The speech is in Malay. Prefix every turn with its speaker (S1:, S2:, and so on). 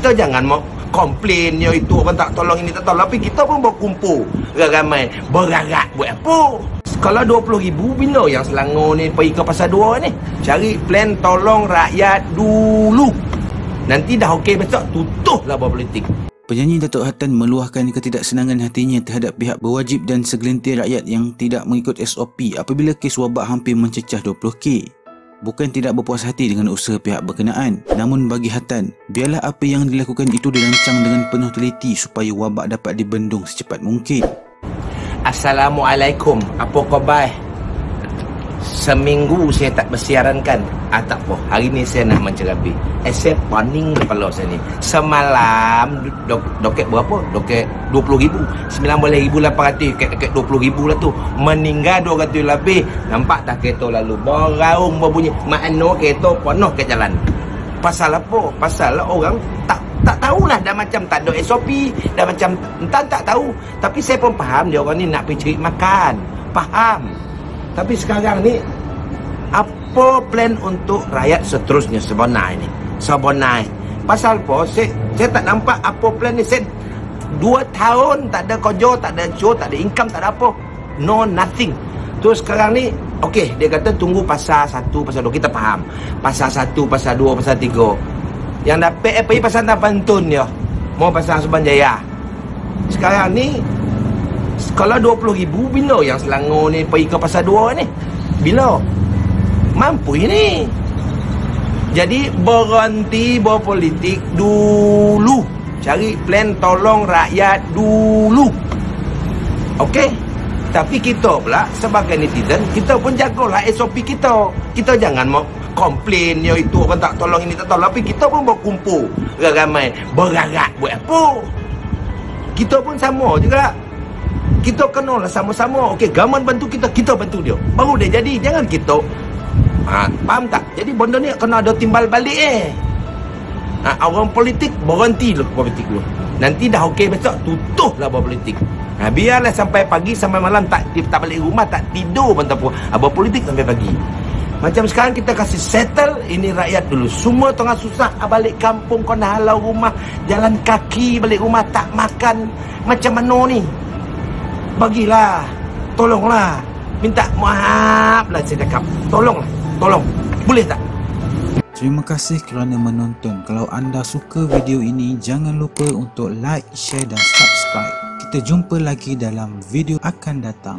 S1: kita jangan mau komplain yo itu orang tak tolong ini tak tolong. Tapi kita pun berkumpul ramai berarak buat apa? Kalau 20 ribu bila yang Selangor ni pergi ke pasar 2 ni cari plan tolong rakyat dulu. Nanti dah okey besok tutup lah politik.
S2: Penyanyi Datuk Hatan meluahkan ketidaksenangan hatinya terhadap pihak berwajib dan segelintir rakyat yang tidak mengikut SOP apabila kes wabak hampir mencecah 20K. Bukan tidak berpuas hati dengan usaha pihak berkenaan, namun bagi Hatan, biarlah apa yang dilakukan itu dirancang dengan penuh teliti supaya wabak dapat dibendung secepat mungkin.
S1: Assalamualaikum, apa khabar? Seminggu saya tak bersiarankan. Ah tak apa. Hari ni saya nak mencerapi Eh saya paning kepala saya ni. Semalam dok, Doket berapa? Doket 20 ribu. 19 ribu 800 Ket, ket 20 ribu lah tu. Meninggal 200 lebih. Nampak tak kereta lalu? Beraung berbunyi. Makna kereta penuh ke jalan. Pasal apa? Pasal orang tak tak tahulah dah macam tak ada SOP dah macam entah tak tahu. Tapi saya pun faham dia orang ni nak pergi cari makan. Faham tapi sekarang ni apa plan untuk rakyat seterusnya sebenar ini? Sebenar. Pasal apa? Saya, saya tak nampak apa plan ni. Saya dua tahun tak ada kerja, tak ada show, tak ada income, tak ada apa. No nothing. Terus sekarang ni, okey, dia kata tunggu pasal satu, pasal dua. Kita faham. Pasal satu, pasal dua, pasal tiga. Yang dapat eh, pergi pasal Pantun dia. Mau pasal Subanjaya. Sekarang ni, kalau 20 ribu bila yang Selangor ni pergi ke pasar 2 ni? Bila? Mampu ini jadi berhenti berpolitik dulu. Cari plan tolong rakyat dulu. Okey? Tapi kita pula sebagai netizen kita pun jagalah SOP kita. Kita jangan mau komplain ya itu orang tak tolong ini tak tolong. Tapi kita pun berkumpul ramai berarak buat apa? Kita pun sama juga kita kena lah sama-sama. Okey gaman bantu kita kita bantu dia. Baru dia jadi jangan kita. Ha, faham tak? Jadi benda ni kena ada timbal balik eh. Ha, orang politik berhenti dulu politik dulu. Nanti dah okey besok tutup lah politik. Ha, biarlah sampai pagi sampai malam tak tak balik rumah tak tidur pun tak apa. Apa politik sampai pagi. Macam sekarang kita kasih settle ini rakyat dulu. Semua tengah susah balik kampung kena halau rumah, jalan kaki balik rumah tak makan. Macam mana ni? Bagilah tolonglah minta maaf lah saya cakap tolonglah tolong boleh tak
S2: Terima kasih kerana menonton. Kalau anda suka video ini, jangan lupa untuk like, share dan subscribe. Kita jumpa lagi dalam video akan datang.